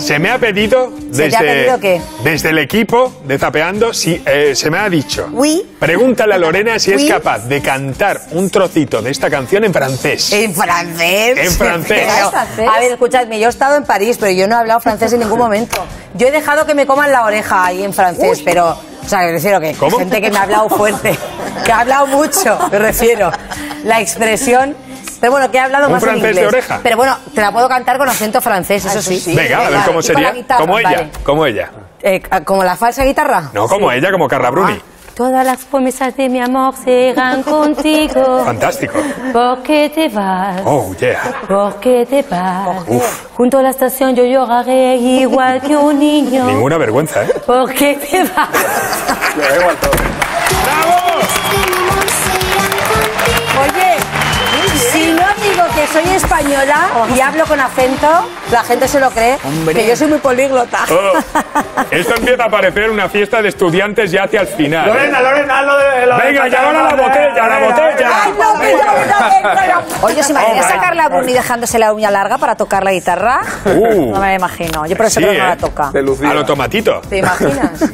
Se me ha pedido ¿Se desde, te ha pedido qué? desde el equipo de Zapeando, si, eh, se me ha dicho. Oui. Pregúntale a Lorena si Oui. es capaz de cantar un trocito de esta canción en francés. En francés. En francés? A ver, escuchadme, yo he estado en París, pero yo no he hablado francés en ningún momento. Yo he dejado que me coman la oreja ahí en francés, pero. O sea, me refiero que ¿Cómo? gente que me ha hablado fuerte, que ha hablado mucho, me refiero. La expresión. Pero bueno, que ha hablado ¿Un más en francés de inglés. oreja? Pero bueno, te la puedo cantar con acento francés, eso sí. Venga, a ver cómo sería. guitarra, como ella, vale. como ella. Eh, ¿Como la falsa guitarra? No, como ella, como Carla Bruni. Todas las promesas de mi amor serán contigo. Fantástico. ¿Por qué te vas? Oh, yeah. ¿Por qué te vas? Uf. Junto a la estación yo lloraré igual que un niño. Ninguna vergüenza, ¿eh? ¿Por qué te vas? ¡Bravo! Soy española y hablo con acento, la gente se lo cree. Que yo soy muy políglota. Oh, esto empieza a parecer una fiesta de estudiantes ya hacia el final. ¿eh? Lorena, Lorena, hazlo de lo de Venga, ya ahora la botella, la botella. Ay, no, que yo no Oye, ¿se imagina sacar la Bruni dejándose la uña larga para tocar la guitarra? Uh, No me la imagino. Yo por eso Sí, creo que no ¿eh? la toca. De Lucía. a lo tomatito. ¿Te imaginas?